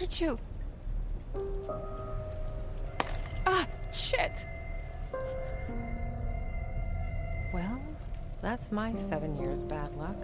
did you... Ah, shit! Well, that's my seven years bad luck.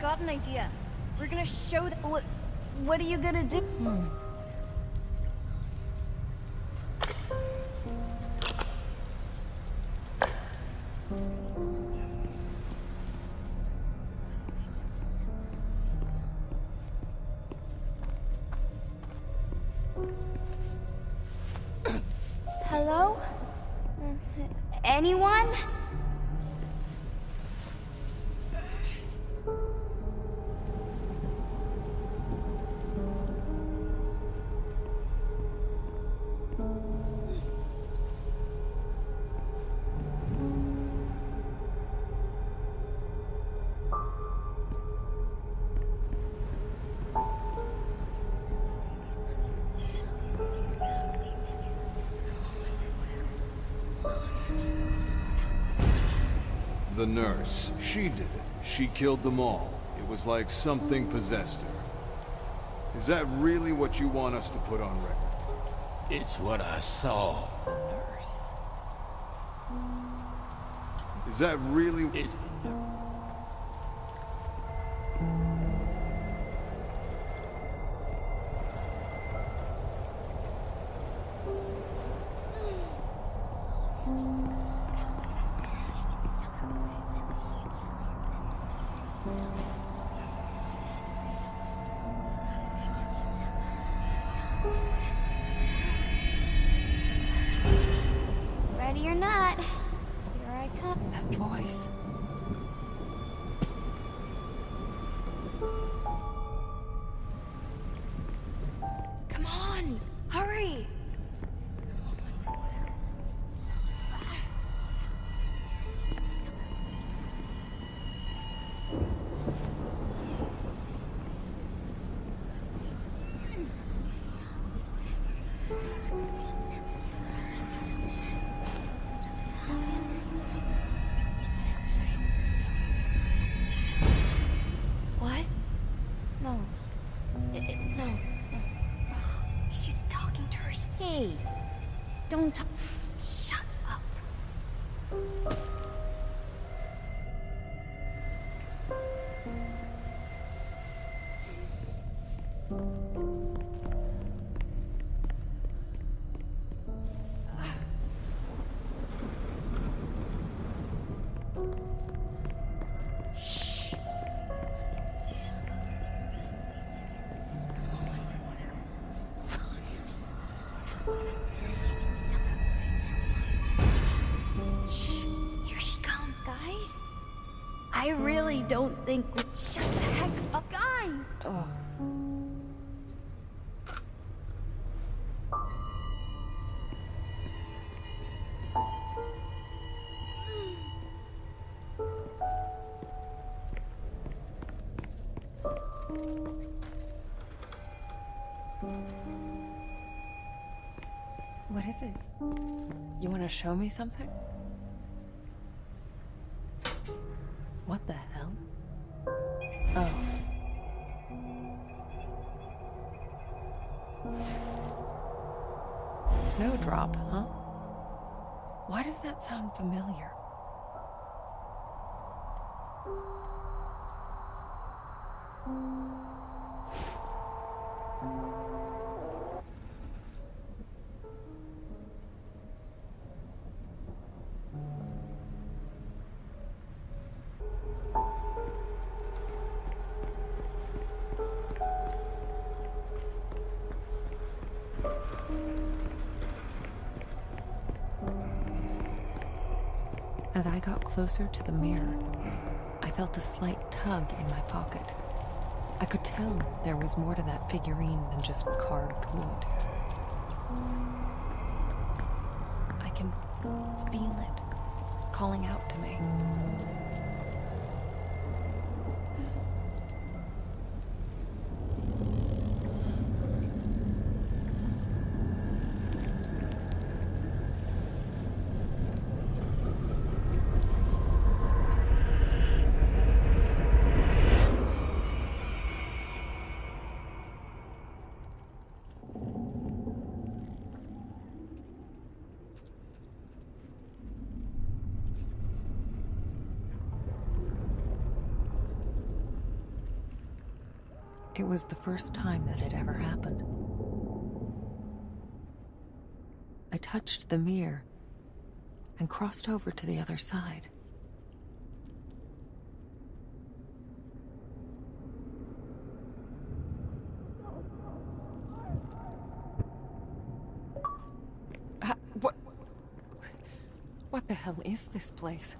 Got an idea. We're gonna show them. What, what are you gonna do? Hello? Nurse. She did it. She killed them all. It was like something possessed her. Is that really what you want us to put on record? It's what I saw. Nurse. Is that really... It's... Hey! Don't. Shut up. You want to show me something? What the hell? Oh. Snowdrop, huh? Why does that sound familiar? As I got closer to the mirror, I felt a slight tug in my pocket. I could tell there was more to that figurine than just carved wood. It was the first time that had ever happened. I touched the mirror and crossed over to the other side. Uh, what? What the hell is this place?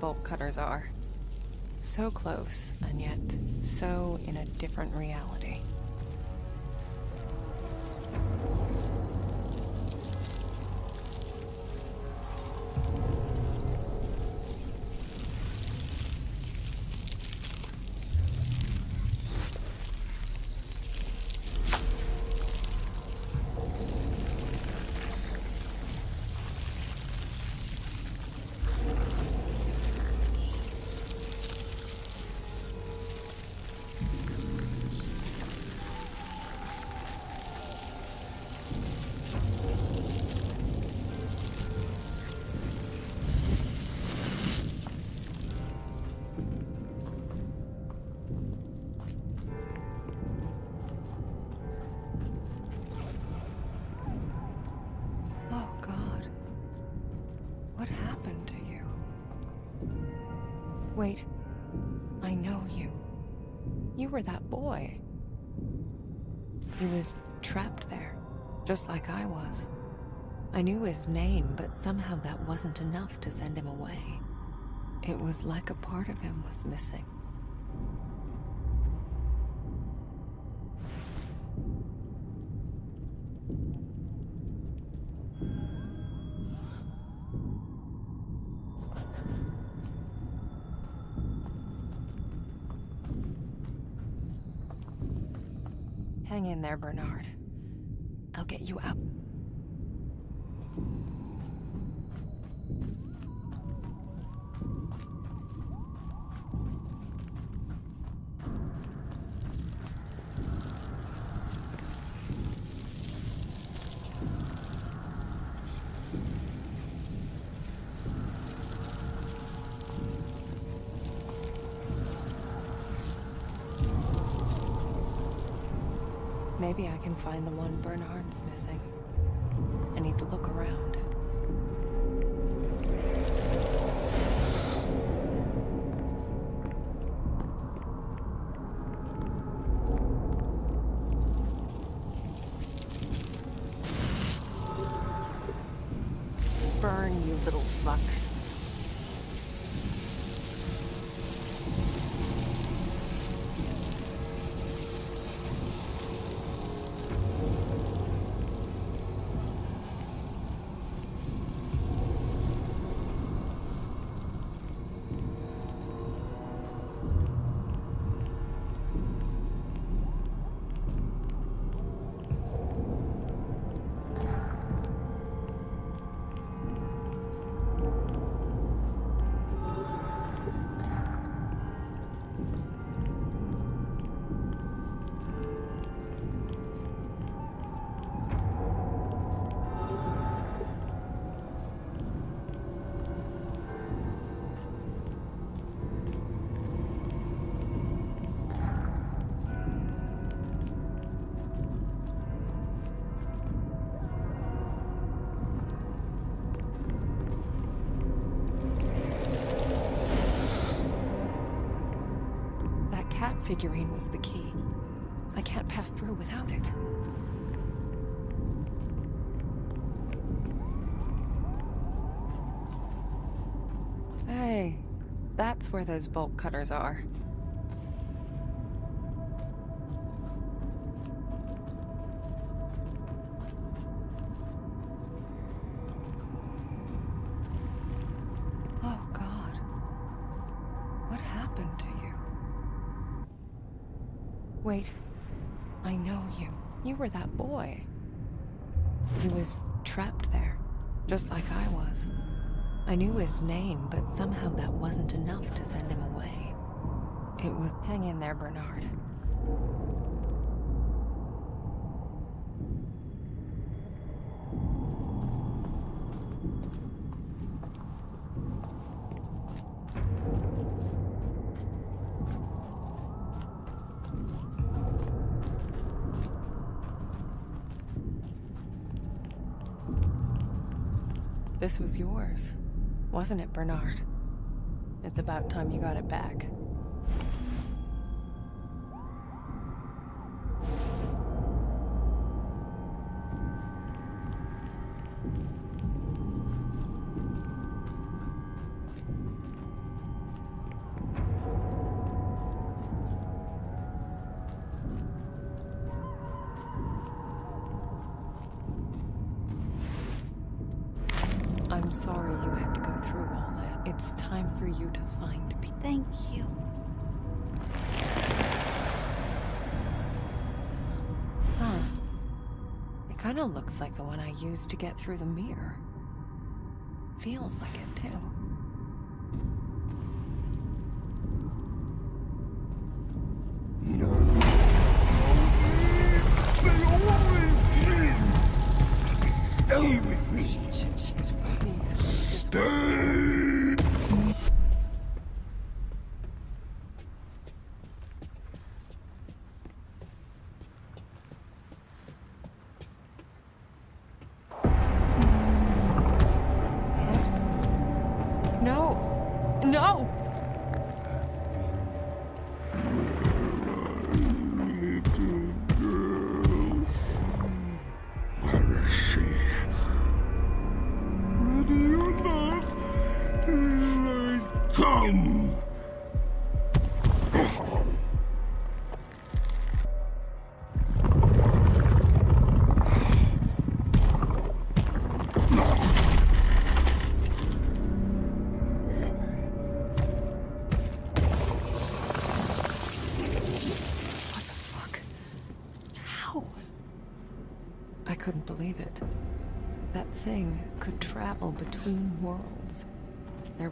Bolt cutters are. So close, and yet so in a different reality. Were that boy. He was trapped there, just like I was. I knew his name, but somehow that wasn't enough to send him away. It was like a part of him was missing. There, Bernard. I'll get you out. Find the one Bernard's missing. I need to look around. Figurine was the key. I can't pass through without it. Hey, that's where those bolt cutters are. I knew his name, but somehow that wasn't enough to send him away. It was. Hang in there, Bernard. Was yours, wasn't it, Bernard? It's about time you got it back. Like the one I used to get through the mirror. Feels like it, too. Come.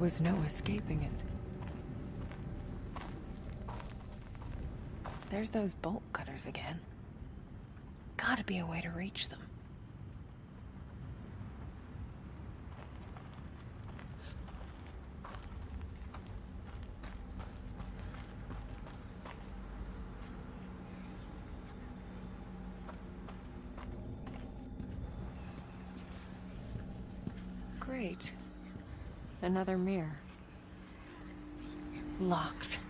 Was no escaping it. There's those bolt cutters again. Gotta be a way to reach them. Another mirror. Locked.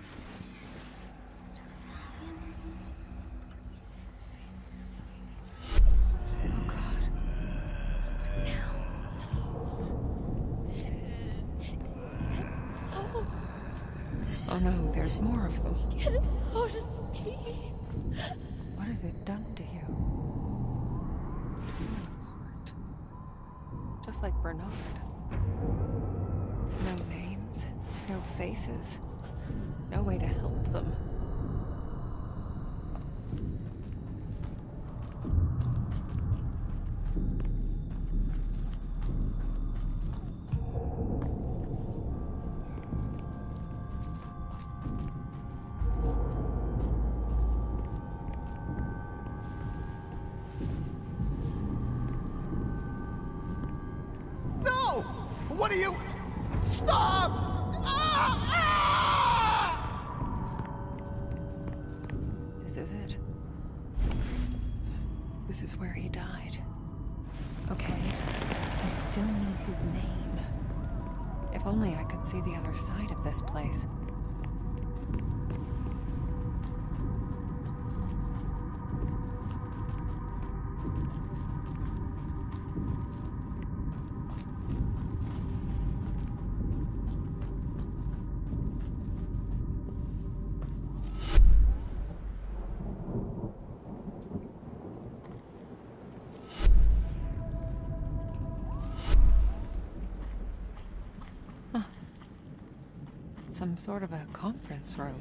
Some sort of a conference room.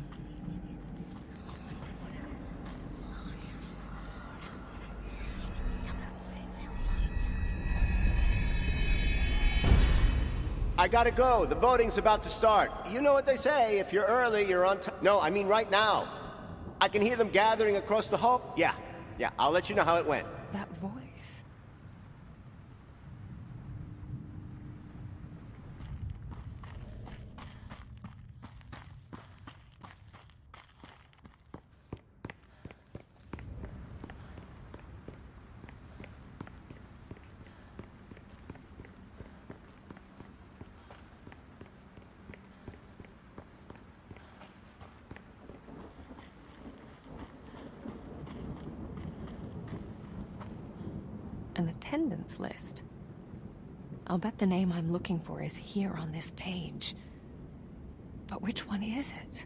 I gotta go. The voting's about to start. You know what they say. If you're early, you're on time. No, I mean right now. I can hear them gathering across the hall. Yeah, yeah. I'll let you know how it went. That voice. An attendance list. I'll bet the name I'm looking for is here on this page. But which one is it?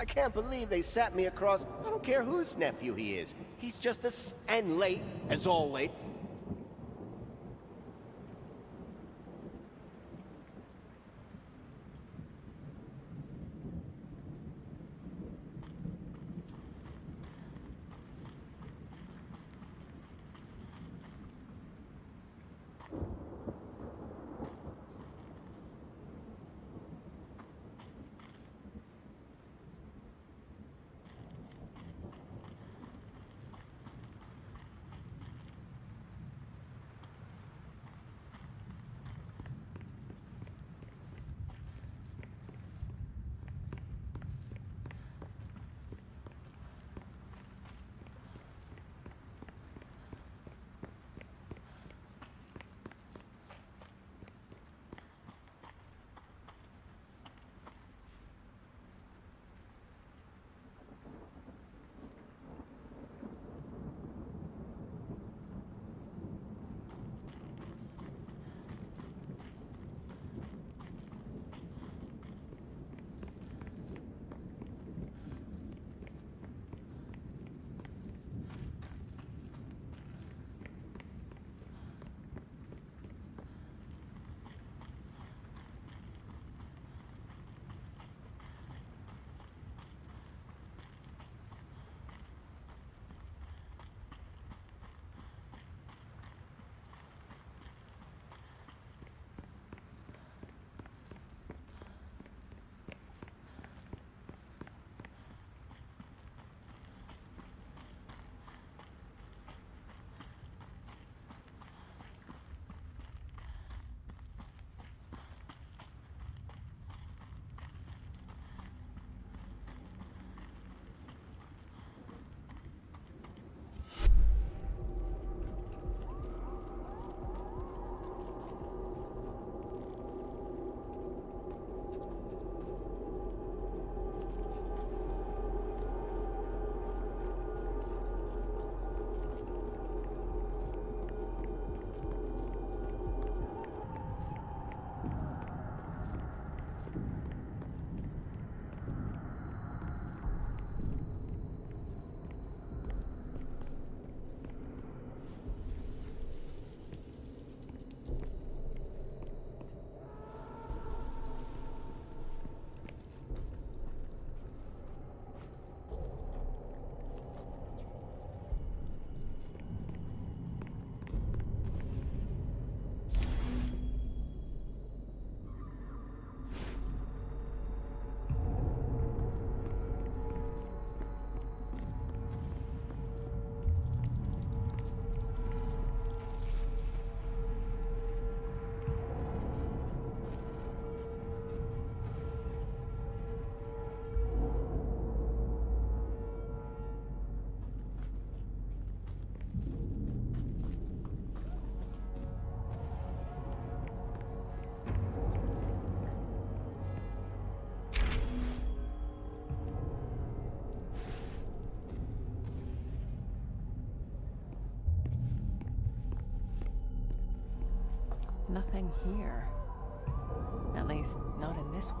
I can't believe they sat me across. I don't care whose nephew he is. He's just as and late as all late. Nothing here. At least, not in this world.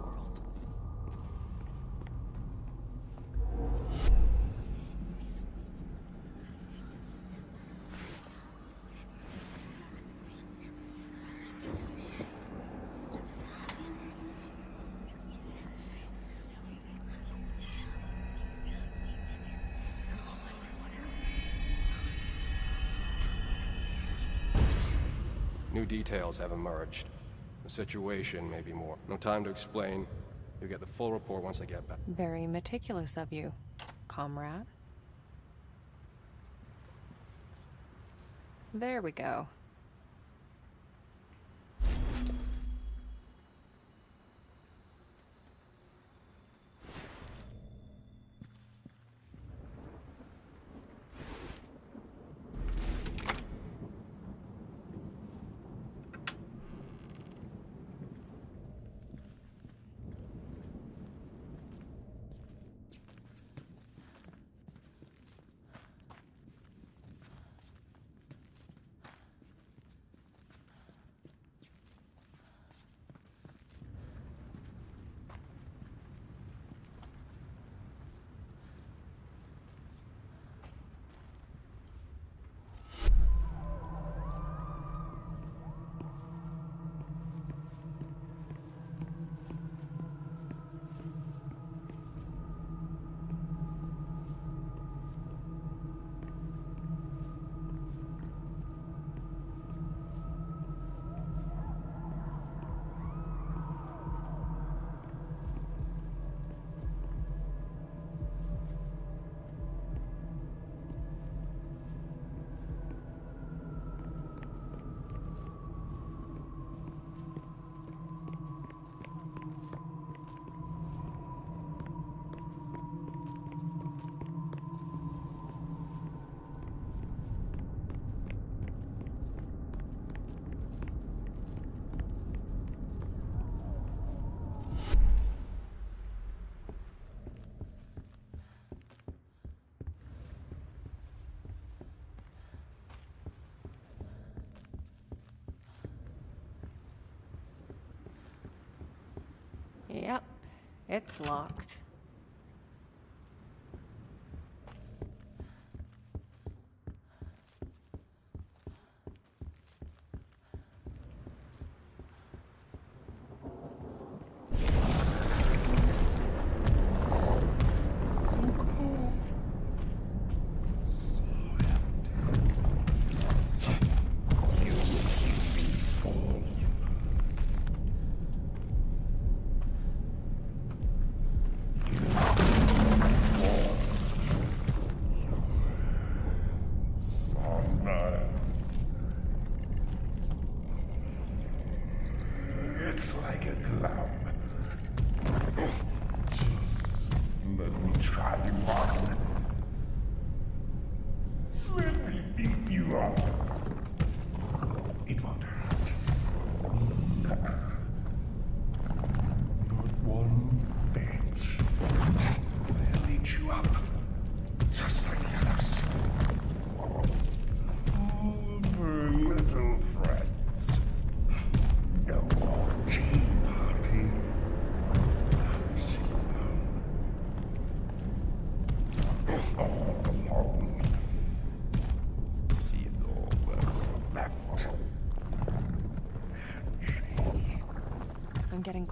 New details have emerged. The situation may be more. No time to explain. You'll get the full report once I get back. Very meticulous of you, comrade. There we go. It's locked.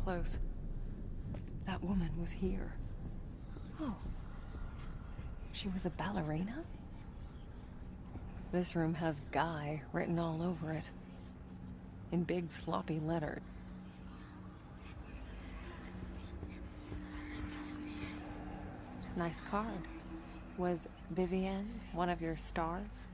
Close. That woman was here. Oh. She was a ballerina? This room has Guy written all over it. In big sloppy letters. Nice card. Was Vivienne one of your stars?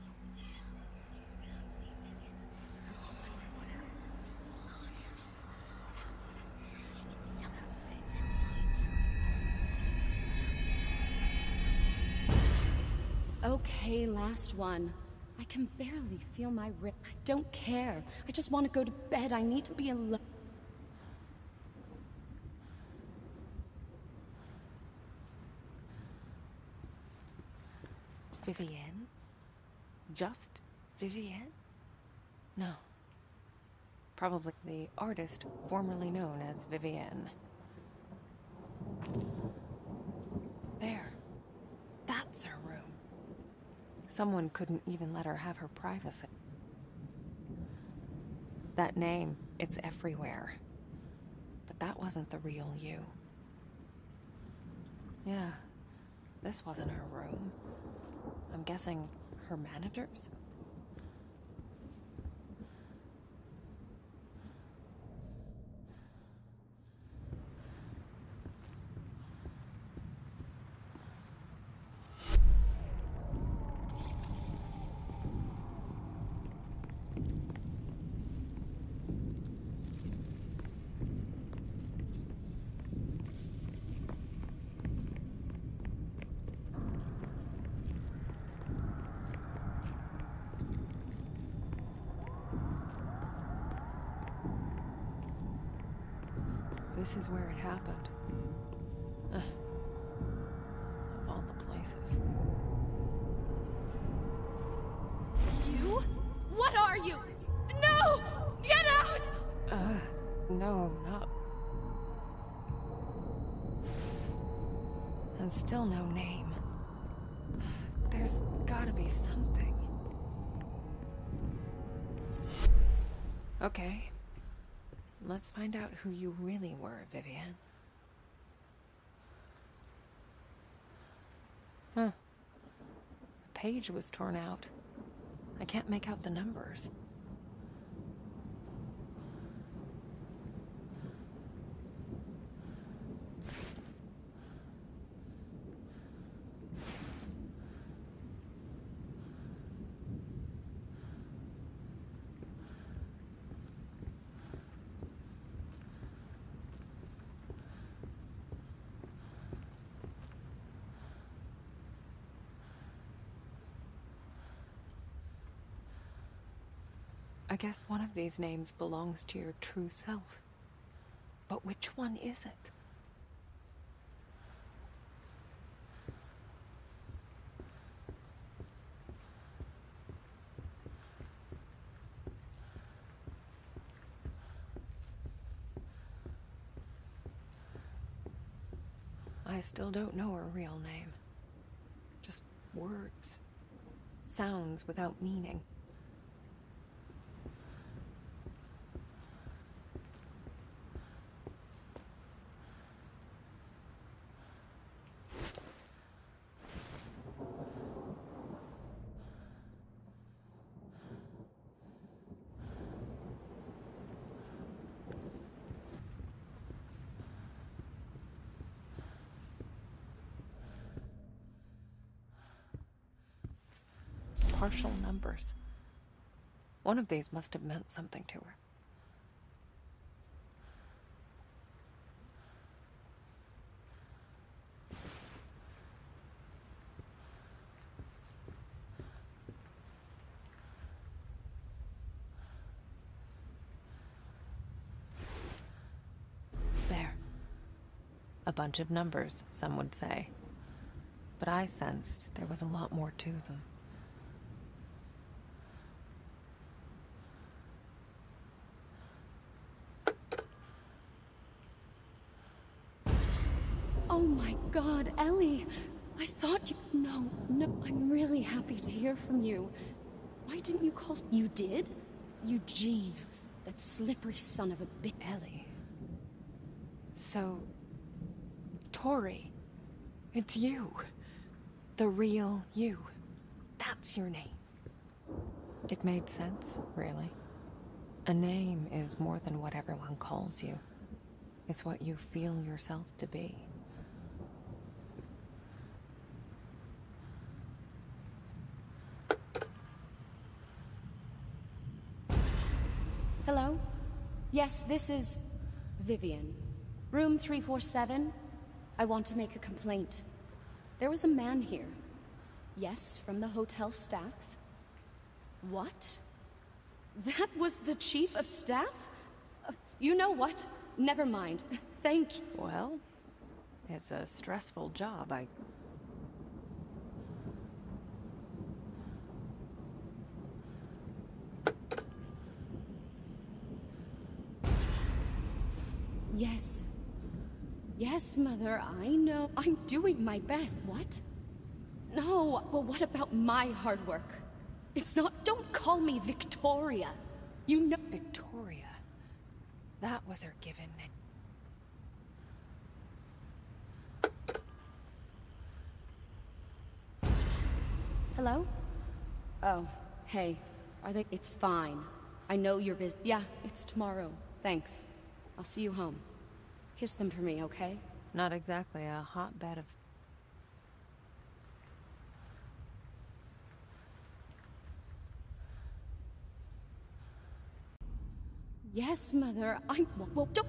Okay, last one. I can barely feel my rib. I don't care. I just want to go to bed. I need to be alone. Vivienne? Just Vivienne? No. Probably the artist formerly known as Vivienne. There. That's her. Someone couldn't even let her have her privacy. That name, it's everywhere. But that wasn't the real you. Yeah, this wasn't her room. I'm guessing her manager's? This is where it happened. Ugh. Of all the places. You? What are you? No! Get out! Uh, no, not. And still no name. There's gotta be something. Okay. Let's find out who you really were, Vivian. Huh. The page was torn out. I can't make out the numbers. Guess one of these names belongs to your true self. But which one is it? I still don't know her real name. Just words. Sounds without meaning. Partial numbers. One of these must have meant something to her. There. A bunch of numbers, some would say. But I sensed there was a lot more to them. Oh my god, Ellie! I thought you. No, no, I'm really happy to hear from you. Why didn't you call. You did? Eugene, that slippery son of a bitch. Ellie. So. Tori. It's you. The real you. That's your name. It made sense, really. A name is more than what everyone calls you. It's what you feel yourself to be. Hello? Yes, this is. Vivian. Room 347. I want to make a complaint. There was a man here. Yes, from the hotel staff. What? That was the chief of staff? Uh, You know what? Never mind. Thank you. Well, it's a stressful job. I. Yes. Yes, Mother, I know. I'm doing my best. What? No, but what about my hard work? It's not. Don't call me Victoria. You know. Victoria. That was her given name. Hello? Oh, hey. Are they. It's fine. I know you're busy. Yeah, it's tomorrow. Thanks. I'll see you home. Kiss them for me, okay? Not exactly a hotbed of. Yes, Mother. I. Well, don't.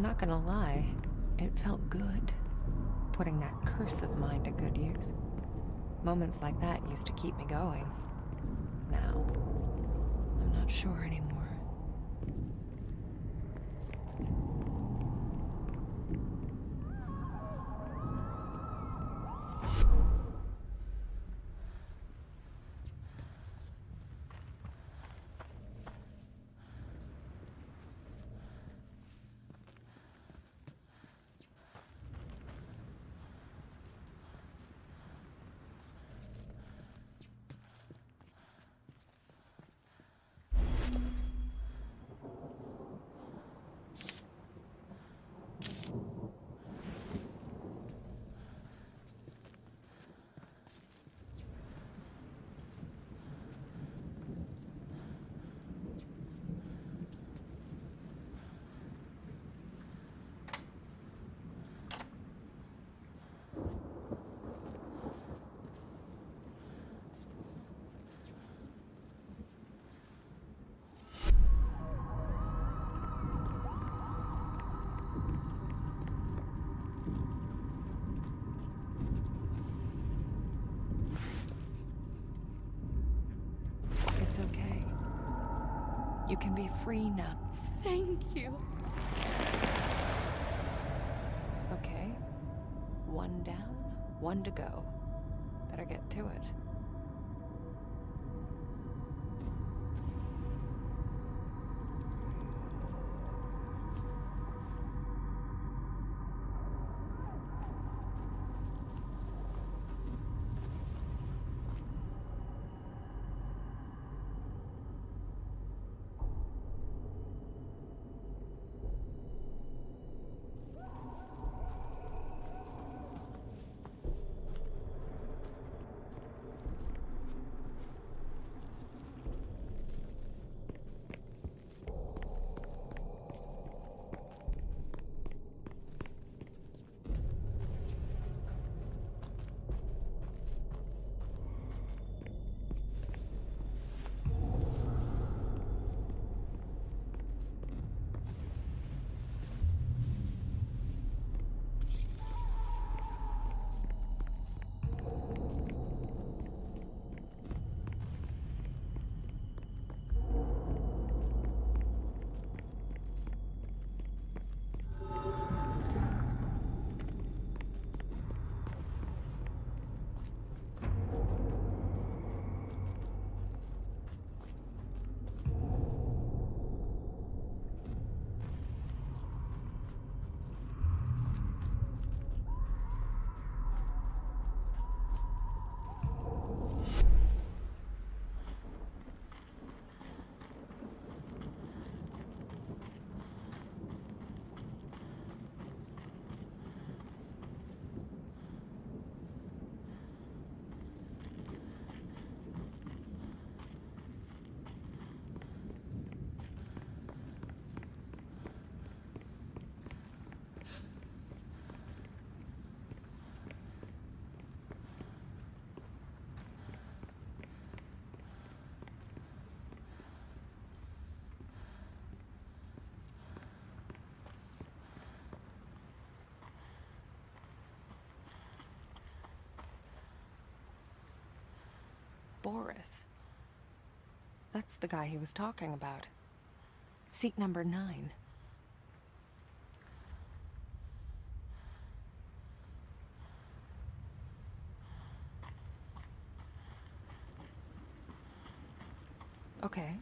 I'm not gonna lie, it felt good. Putting that curse of mine to good use. Moments like that used to keep me going. Can be free now. Thank you. Okay. One down, one to go. Better get to it. Boris. That's the guy he was talking about. Seat number nine. Okay.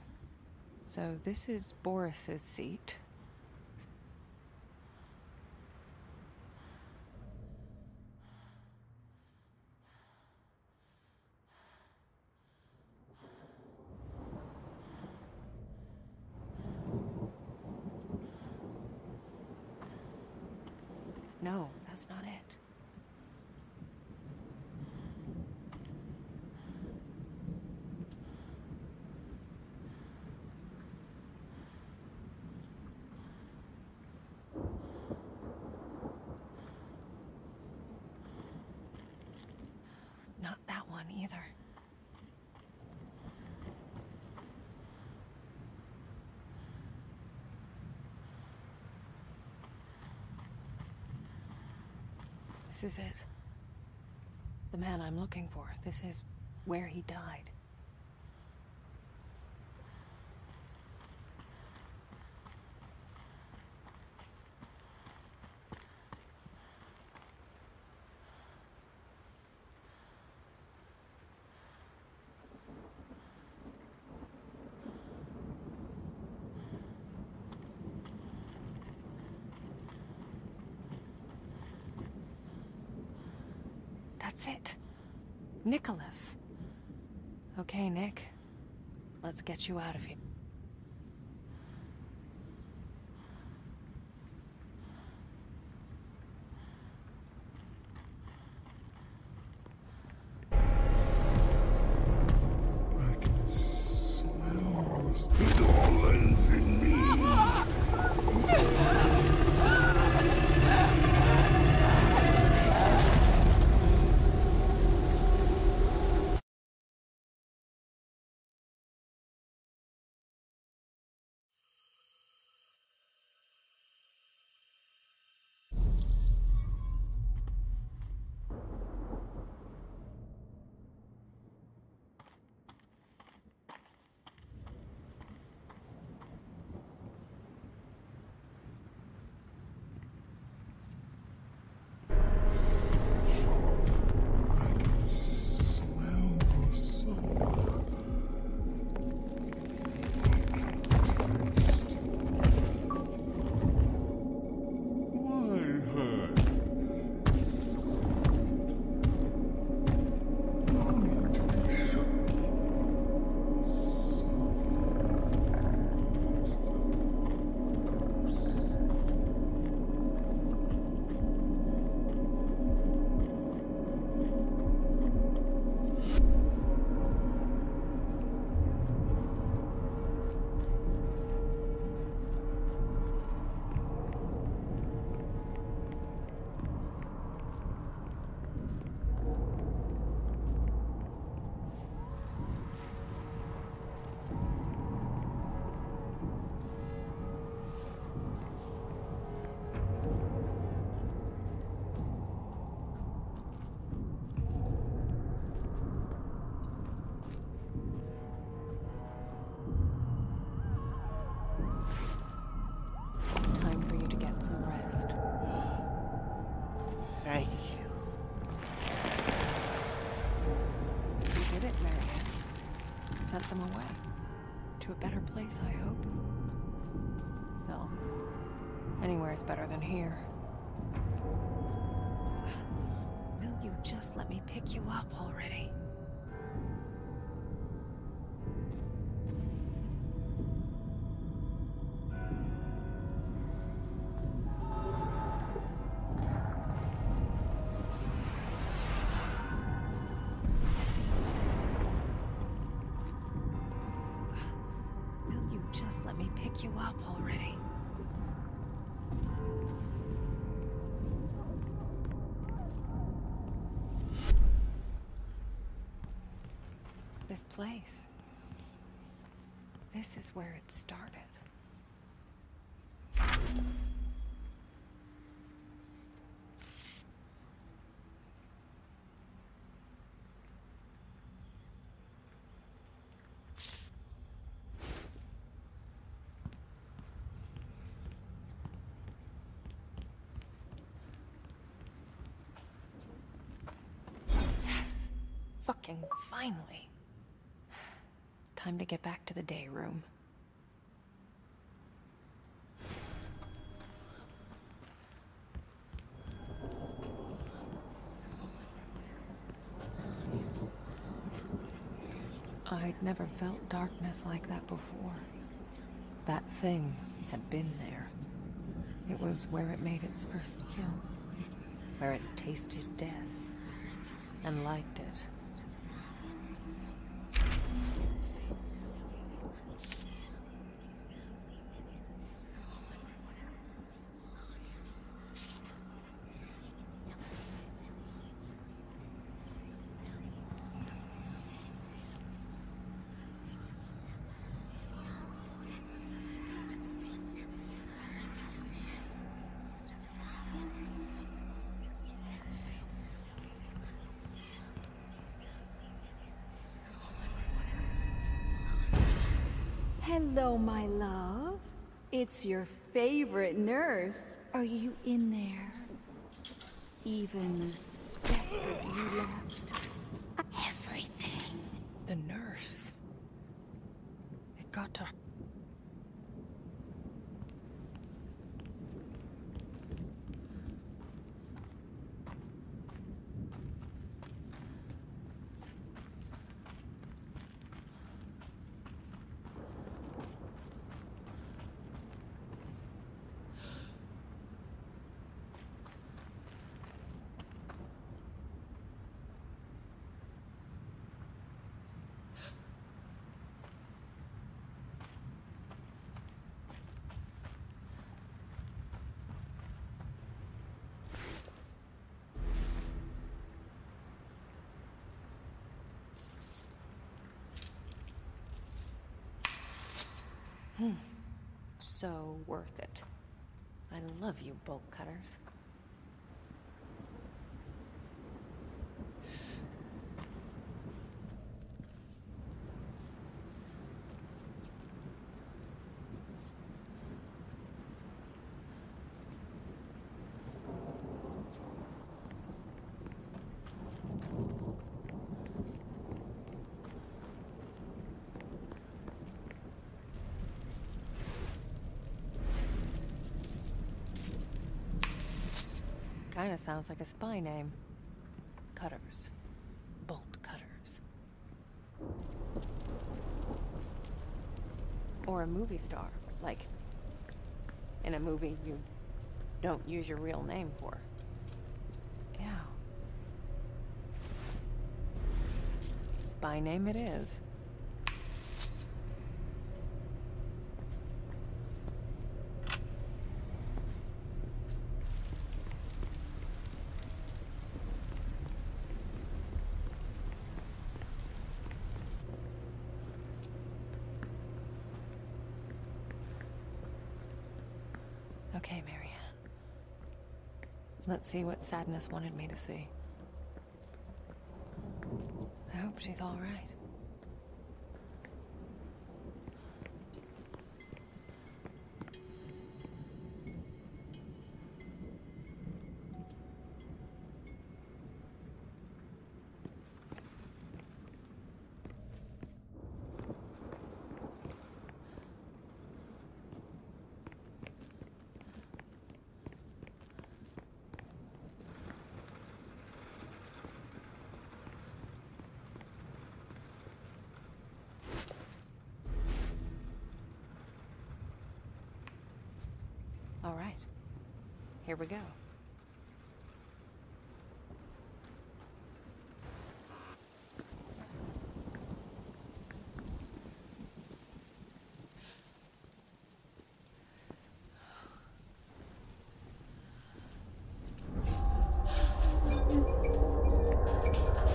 So this is Boris's seat. No, that's not it. Not that one either. This is it. The man I'm looking for. This is where he died. That's it. Nicholas. Okay, Nick. Let's get you out of here. Them away. To a better place, I hope. Well, is better than here. Will you just let me pick you up already? Pick you up already? This place. This is where it started. Yes! Fucking finally. Time to get back to the day room. I'd never felt darkness like that before. That thing had been there. It was where it made its first kill. Where it tasted death. And liked it. Hello, my love. It's your favorite nurse. Are you in there? Even the specter you left. Everything. The nurse. It got to. Hmm. So worth it. I love you, bolt cutters. Kinda sounds like a spy name. Cutters. Bolt cutters. Or a movie star, like in a movie you don't use your real name for. Yeah. Spy name it is. Okay, Marianne. Let's see what Sadness wanted me to see. I hope she's all right. All right. Here we go.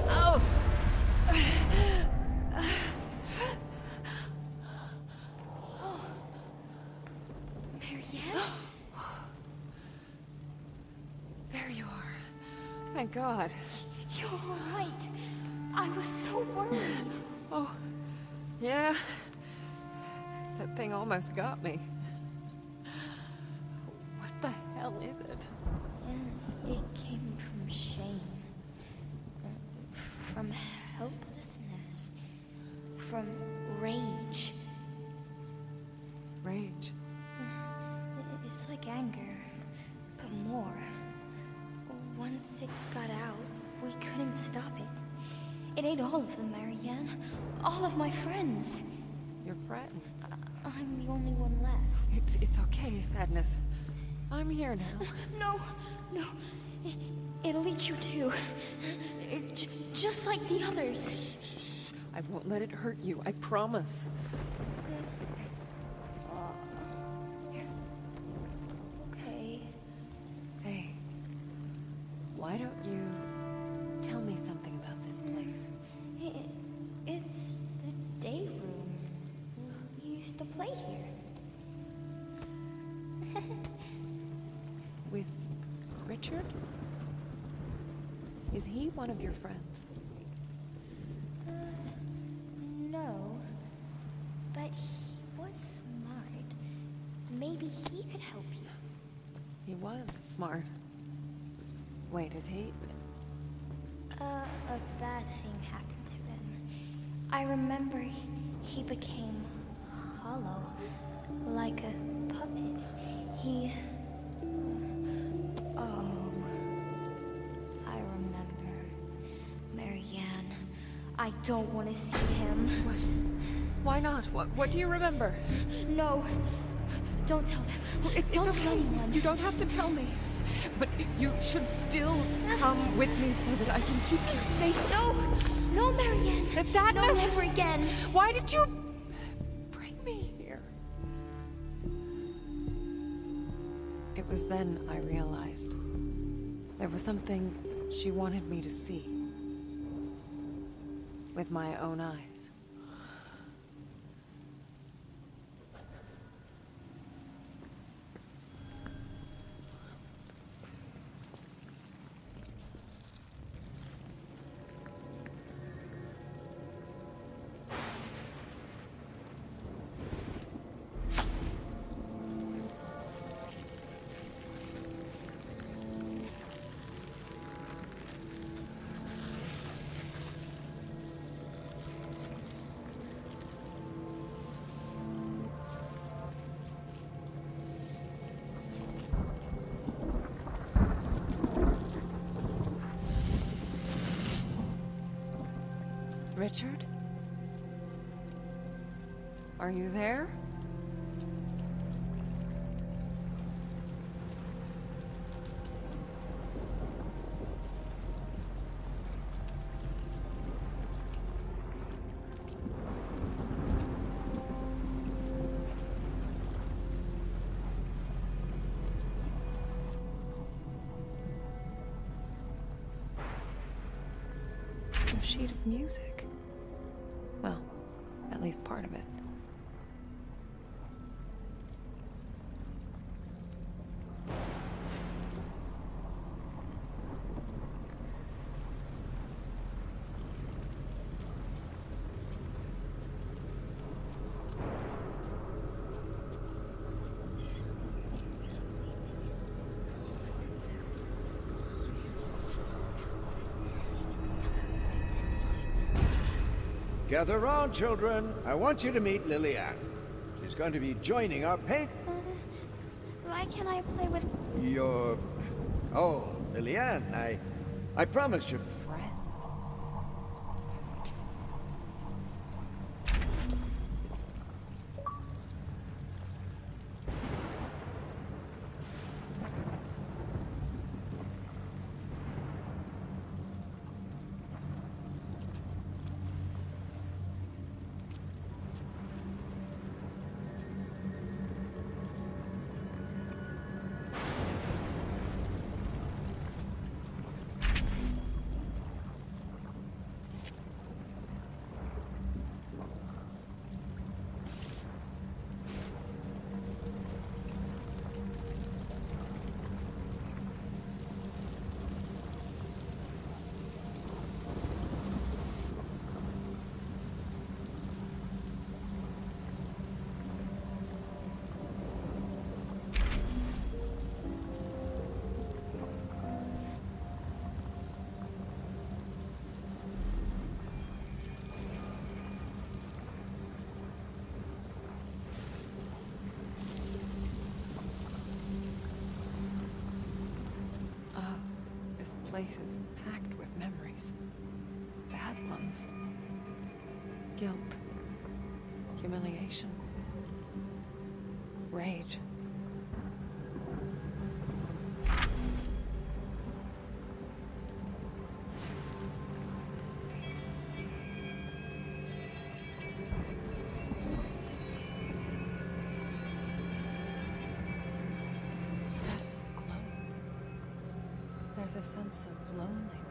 Oh! Marianne? There you are. Thank God. You're all right. I was so worried. Oh, yeah. That thing almost got me. It ate all of them, Marianne. All of my friends. Your friends? Uh, I'm the only one left. It's it's okay, sadness. I'm here now. No, no. It, it'll eat you too. It, just like the others. I won't let it hurt you. I promise. Do you remember? No. Don't tell them. It, don't okay. tell anyone. You don't have to tell me. But you should still come with me so that I can keep you safe. No! No, Marianne! The sadness. No, never again! Why did you bring me here? It was then I realized there was something she wanted me to see with my own eyes. Richard? Are you there? Sheet of music. Gather round, children. I want you to meet Lillian. She's going to be joining our paint. Uh, why can't I play with Your. Oh, Lillian, I. I promised you. Place is packed with memories. Bad ones. Guilt. Humiliation. Rage. A sense of loneliness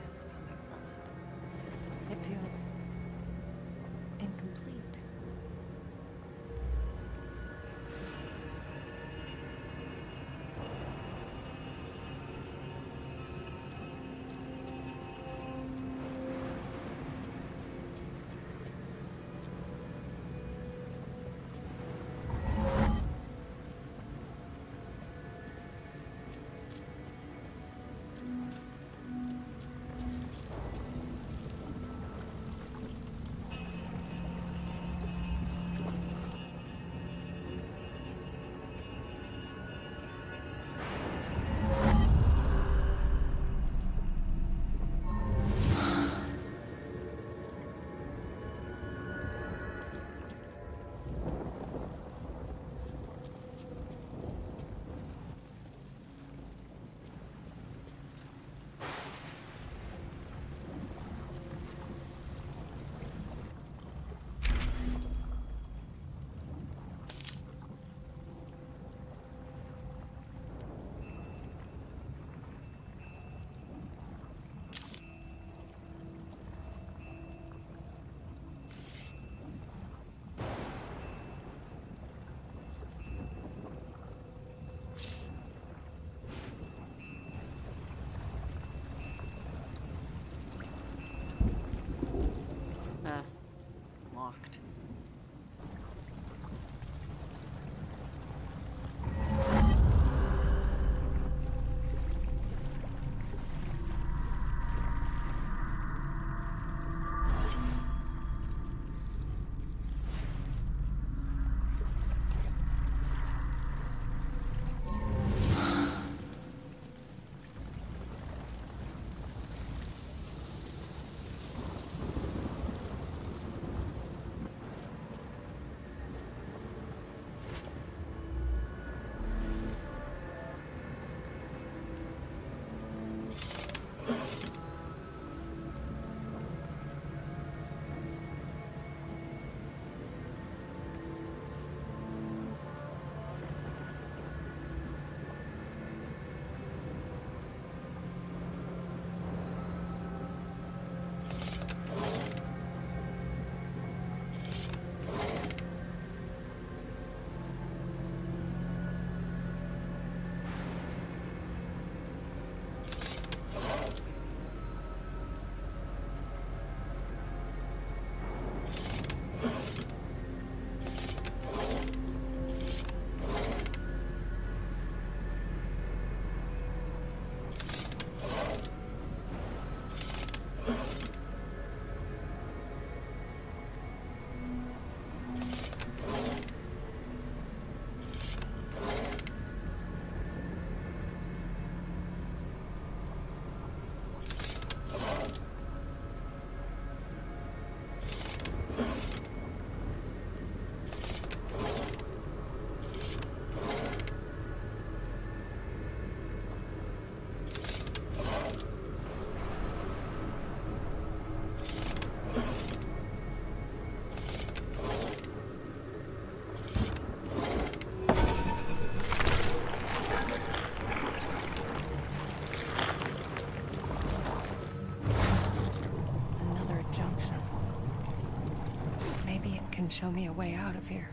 show me a way out of here.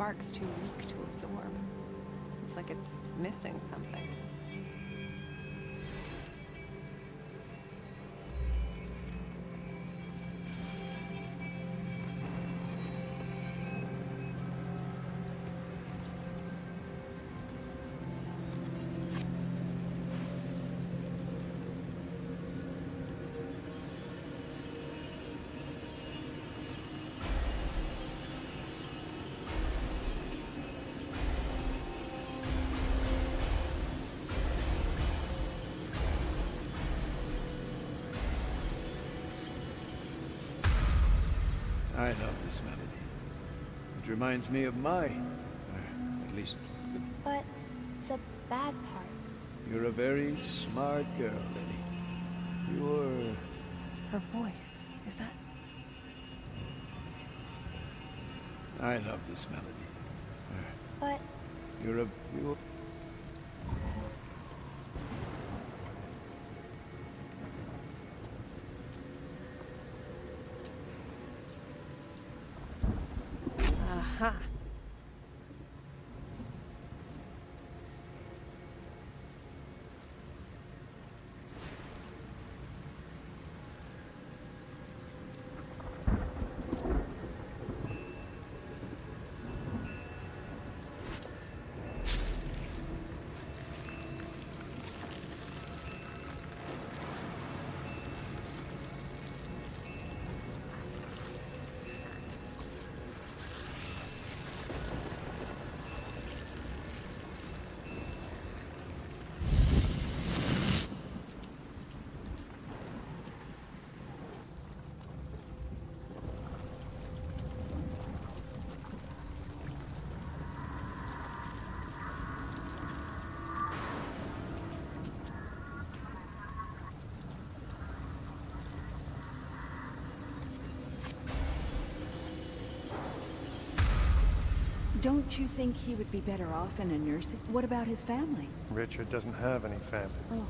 Spark's too weak to absorb. It's like it's missing something. I love this melody. It reminds me of my... or at least, But the bad part. you're a very smart girl, Lily. You're... Her voice, is that... I love this melody. But You're a... You're... Aha! Don't you think he would be better off in a nursing? What about his family? Richard doesn't have any family. Oh,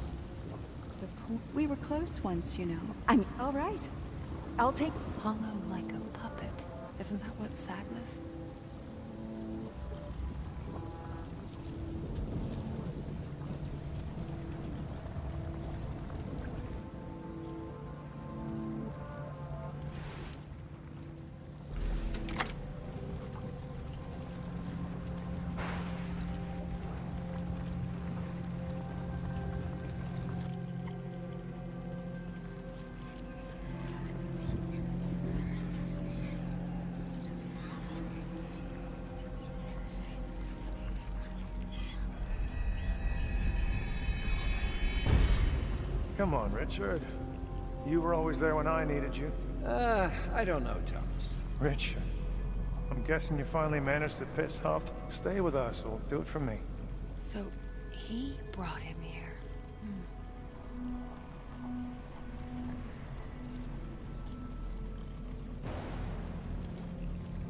the poor... We were close once, you know. I'm all right. I'll take... Hollow like a puppet. Isn't that what sadness? Come on, Richard. You were always there when I needed you. Uh, I don't know, Thomas. Richard, I'm guessing you finally managed to piss off. Stay with us, or do it for me. So, he brought him here.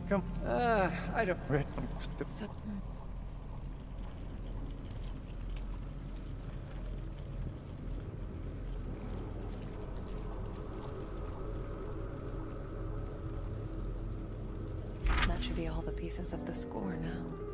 Come. Uh, I don't... Rich, I'm So, that should be all the pieces of the score now.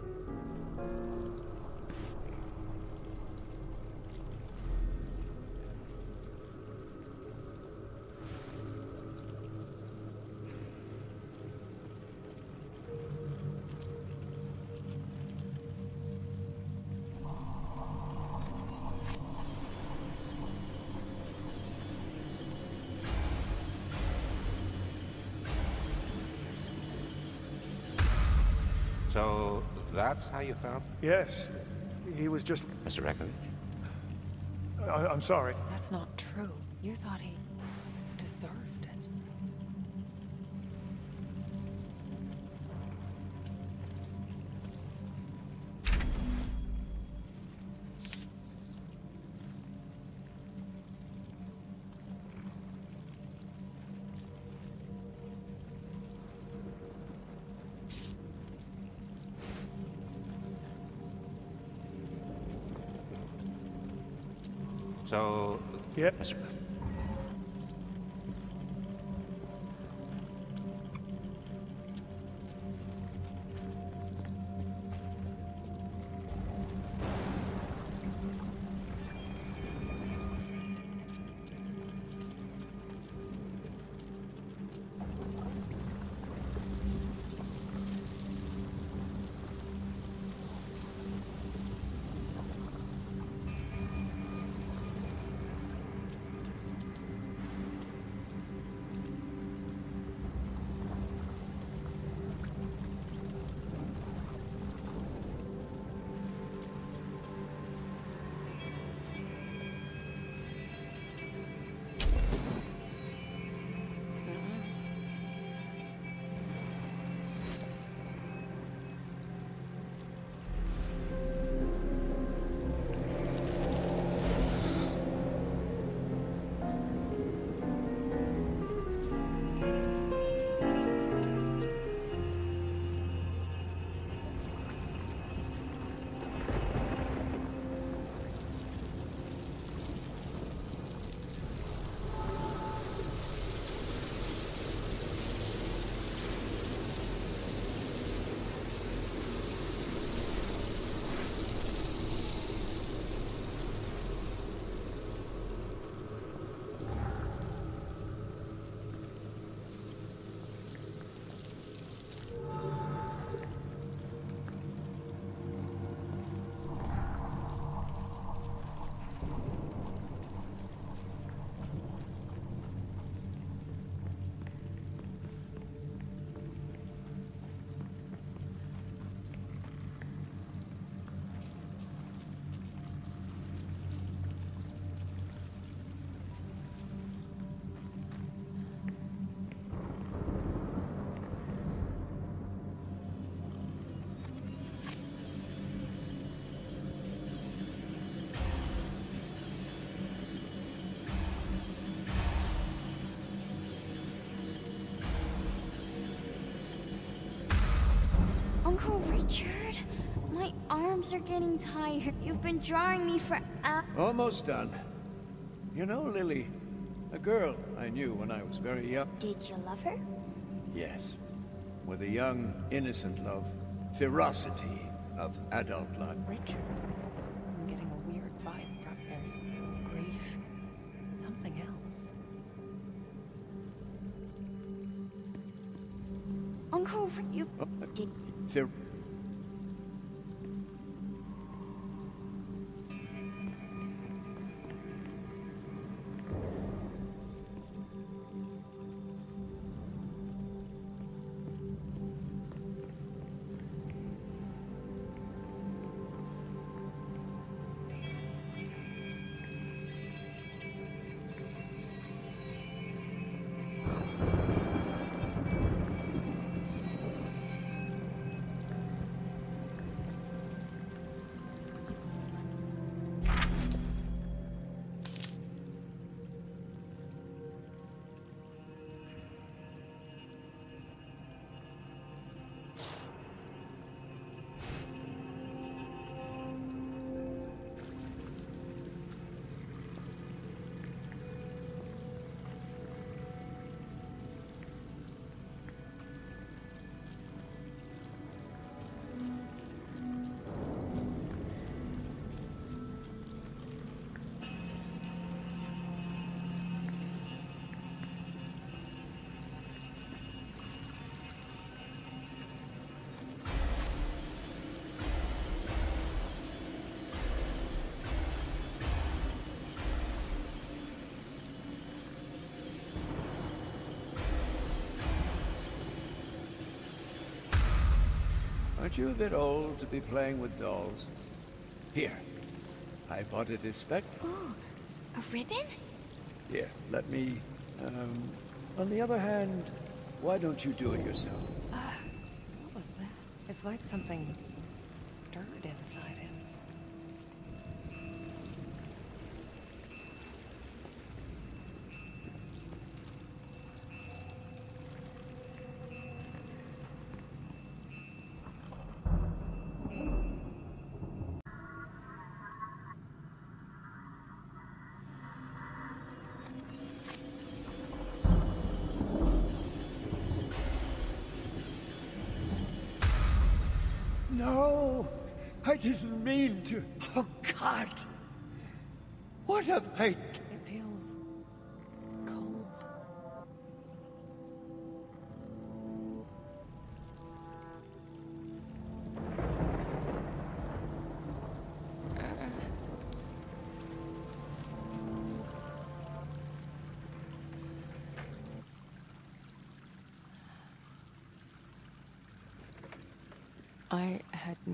So that's how you found Yes. He was just... Mr. Rekovich? I I'm sorry. That's not true. You thought he So, Yep. Richard, my arms are getting tired. You've been drawing me for hours. Almost done. You know, Lily, a girl I knew when I was very young. Did you love her? Yes. With a young, innocent love. Ferocity of adult love. Richard. Fer you a bit old to be playing with dolls? Here. I bought a Spec. Oh, a ribbon? Here, let me... Um, on the other hand, why don't you do it yourself? Ah, what was that? It's like something No! I didn't mean to. Oh, God! What have I...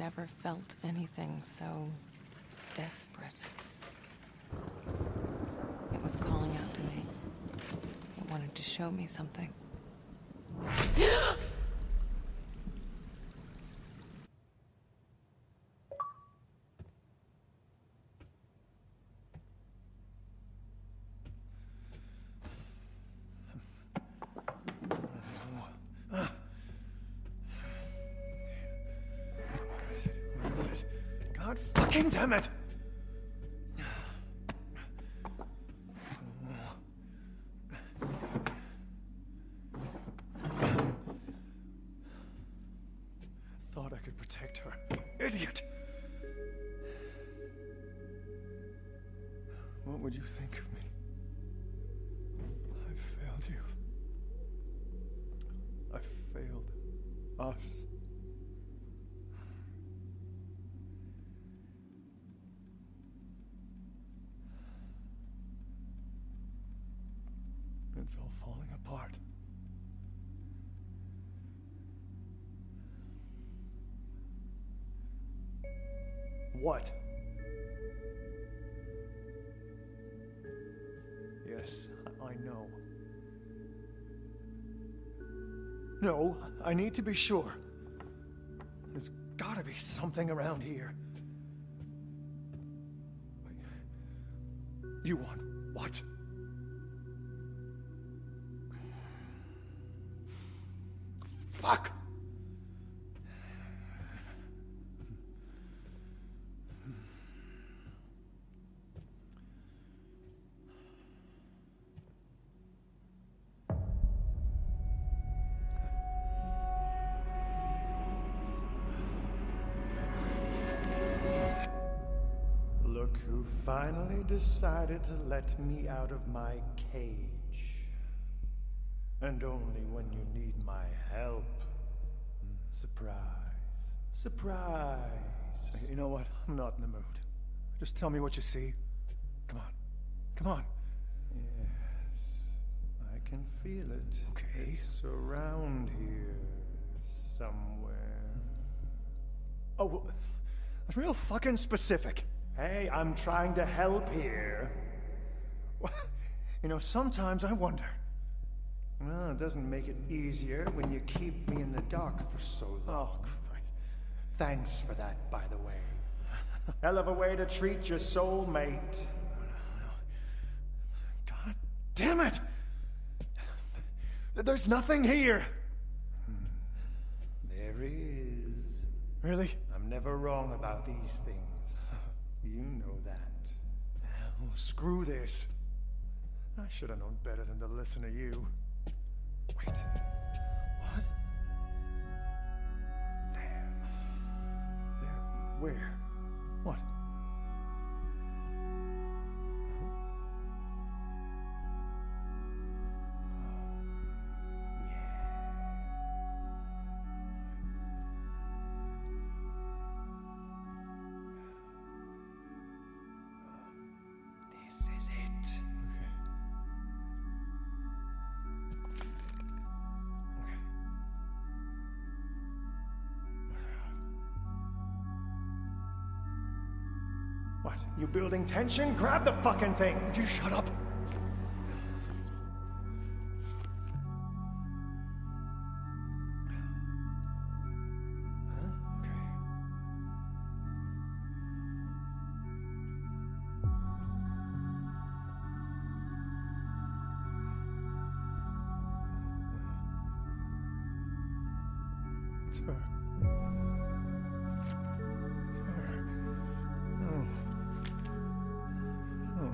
never felt anything so desperate. It was calling out to me. It wanted to show me something. What? Yes, I- know. No, I need to be sure. There's gotta be something around here. Look who finally decided to let me out of my cage. And only when you need my help. Surprise. Surprise. You know what? I'm not in the mood. Just tell me what you see. Come on. Come on. Yes. I can feel it. Okay. It's around here somewhere. Oh, well, that's real fucking specific. Hey, I'm trying to help here. You know, sometimes I wonder. Well, it doesn't make it easier when you keep me in the dark for so long. Oh, Christ. Thanks for that, by the way. Hell of a way to treat your soulmate. God damn it! There's nothing here! Hmm. There is. Really? I'm never wrong about these things. You know that. Screw this. I should have known better than to listen to you. Wait. What? There. There. Where? What? You building tension? Grab the fucking thing! Would you shut up?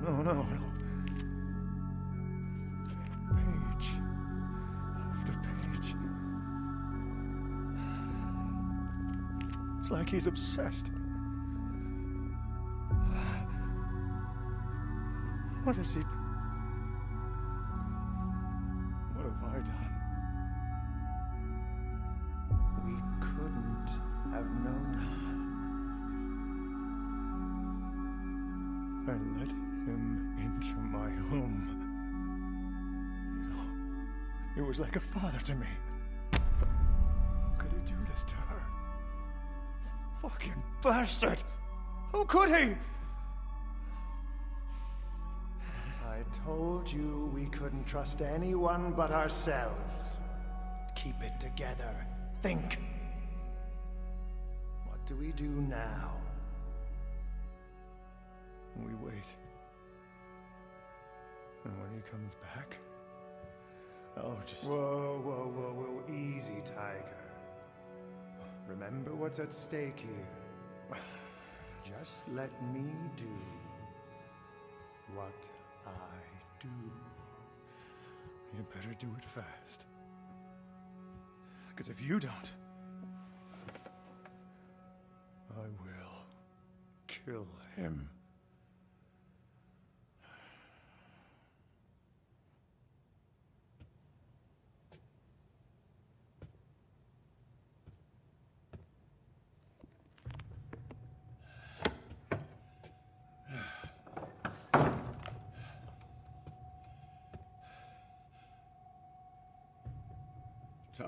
No, no, no. Page. After page. It's like he's obsessed. What is he? Was like a father to me. How could he do this to her? Fucking bastard! How could he? I told you we couldn't trust anyone but ourselves. Keep it together. Think. What do we do now? We wait. And when he comes back, I'll just. Whoa, whoa, whoa, whoa. Easy, Tiger. Remember what's at stake here. Just let me do what I do. You better do it fast. Because if you don't, I will kill him.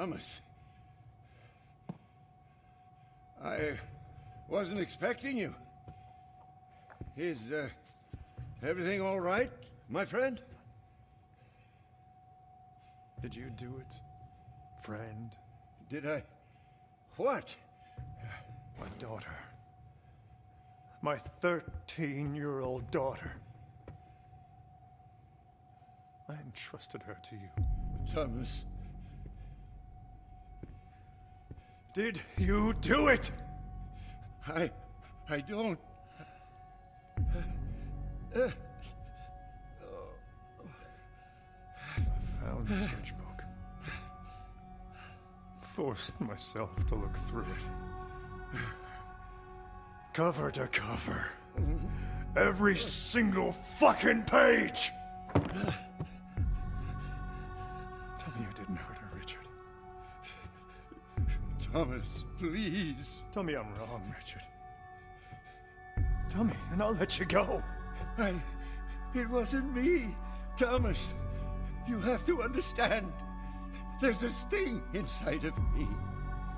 Thomas. I wasn't expecting you. Is, uh, everything all right, my friend? Did you do it, friend? Did I? What? My daughter. My 13 year old daughter. I entrusted her to you. Thomas. Did you do it? I. I don't. Uh, I found the sketchbook. Forced myself to look through it. Cover to cover. Every single fucking page! Thomas, please. Tell me I'm wrong, Richard. Tell me, and I'll let you go. I. It wasn't me. Thomas, you have to understand. There's a sting inside of me.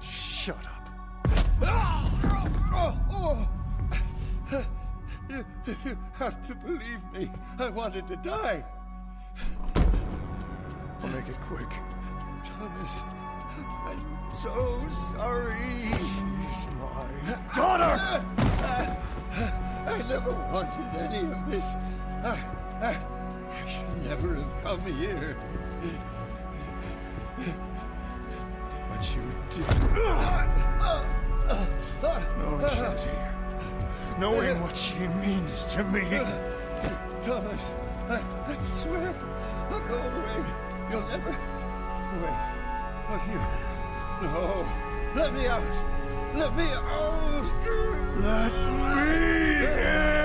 Shut up. You, you have to believe me. I wanted to die. I'll make it quick. Thomas, I'm so sorry. She's my daughter! I never wanted any of this. I, I, I should never have come here. But you did. Uh, Knowing she's here. Knowing what she means to me. Uh, Thomas, I, I swear, I'll go away. You'll never. Wait. Oh, you. No. Let me out. Let me out. Let me in!